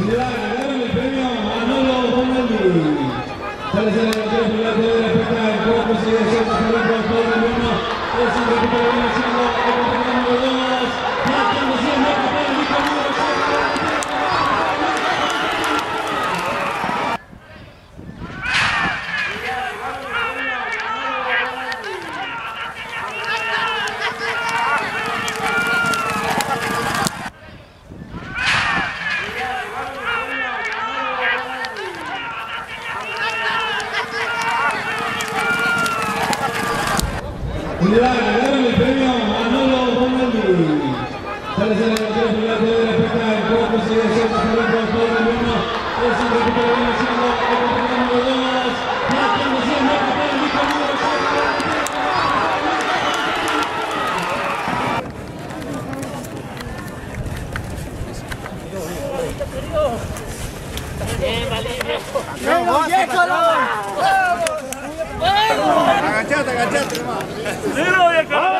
Ganaron el premio Manolo siendo el campeón número 2. Marcando siempre el campeón número 7. Ganaron el premio Manolo Bonaldi. Sale a la delantera primera de la pista, cómo consigue hacer más por todo el mundo. Es un repito que viene siendo el campeón número 2. Marcando siempre el campeón número 7. ゼロャかチ